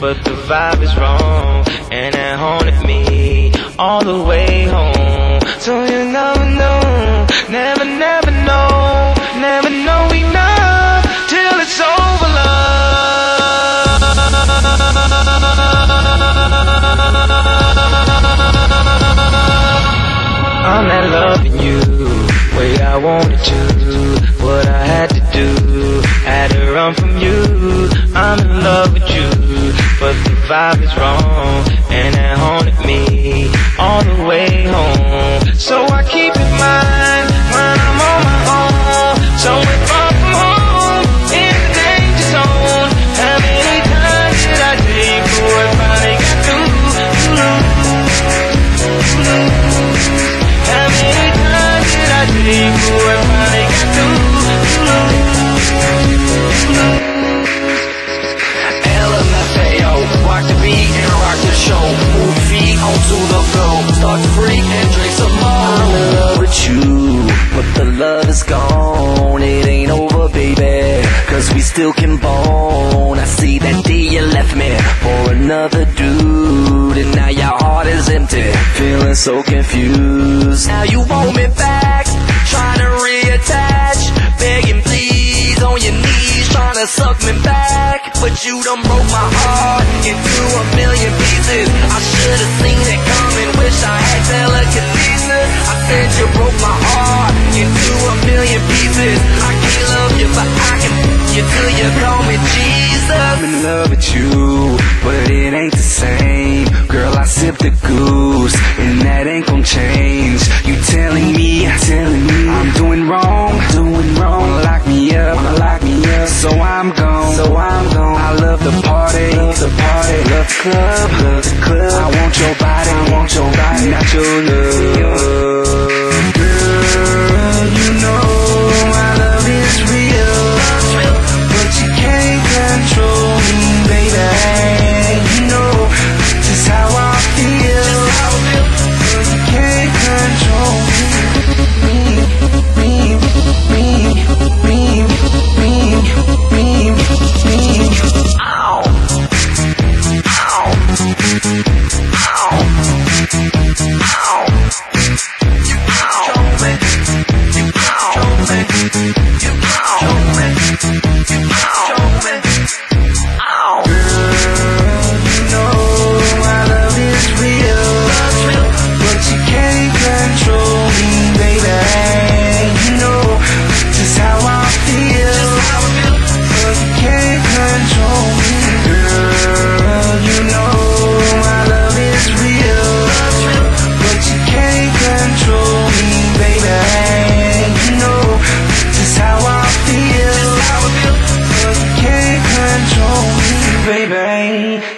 but the vibe is wrong, and it haunted me all the way home. So you never know, never, never know, never know enough till it's over. Love. I'm not loving you way I wanted to, what I had to do, had to run from you. I'm in love with you, but the vibe is wrong, and it haunted me all the way home. So I keep in mind when I'm on my own, somewhere far from home, in the danger zone. How many times did I dream before I finally got through? Still can bone. I see that day you left me for another dude. And now your heart is empty. Feeling so confused. Now you want me back. Trying to reattach. Begging please on your knees. Trying to suck me back. But you done broke my heart into a million pieces. I should have seen it coming. Wish I had telekinesis. I said you broke my heart into a million pieces. I can't love you, but I can you till you call me Jesus. I'm in love with you, but it ain't the same. Girl, I sip the goose, and that ain't gon' change. You telling me, telling me I'm doing wrong, doing wrong. Wanna lock me up, wanna lock me up. So I'm gone, so I'm gone. I love the party, love the party, love the club, love the club. I want your body, I want your body, not your love. baby.